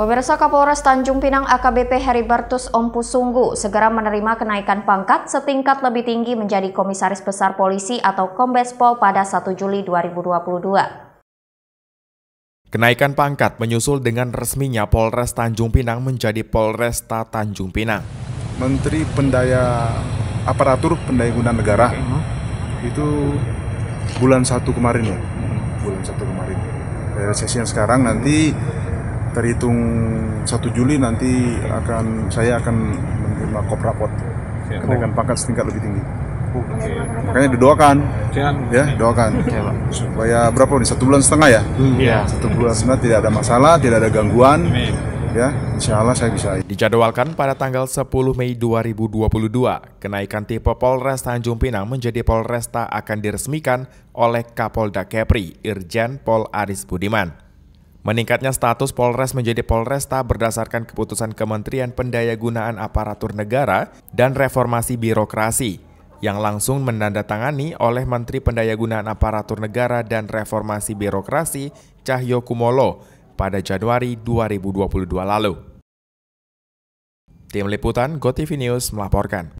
Pemirsa Kapolres Tanjung Pinang AKBP Heribertus Ompusunggu segera menerima kenaikan pangkat setingkat lebih tinggi menjadi Komisaris Besar Polisi atau Kombes Pol pada 1 Juli 2022. Kenaikan pangkat menyusul dengan resminya Polres Tanjung Pinang menjadi Polresta Tanjung Pinang. Menteri Pendaya Aparatur Pendaya Gunaan Negara uh-huh. itu bulan satu kemarin ya, bulan satu kemarin. Dari sesi yang sekarang nanti terhitung 1 Juli nanti akan saya akan menerima koprapot kenaikan pangkat setingkat lebih tinggi. Okay. Makanya didoakan, ya doakan supaya berapa nih satu bulan setengah ya? Hmm. Yeah. Satu bulan setengah tidak ada masalah, tidak ada gangguan. Ya, insya Allah saya bisa. Dijadwalkan pada tanggal 10 Mei 2022, kenaikan tipe Polres Tanjung Pinang menjadi Polresta akan diresmikan oleh Kapolda Kepri, Irjen Pol Aris Budiman. Meningkatnya status Polres menjadi Polresta berdasarkan keputusan Kementerian Pendayagunaan Aparatur Negara dan Reformasi Birokrasi yang langsung menandatangani oleh Menteri Pendayagunaan Aparatur Negara dan Reformasi Birokrasi Cahyo Kumolo pada Januari 2022 lalu. Tim Liputan GoTV News melaporkan.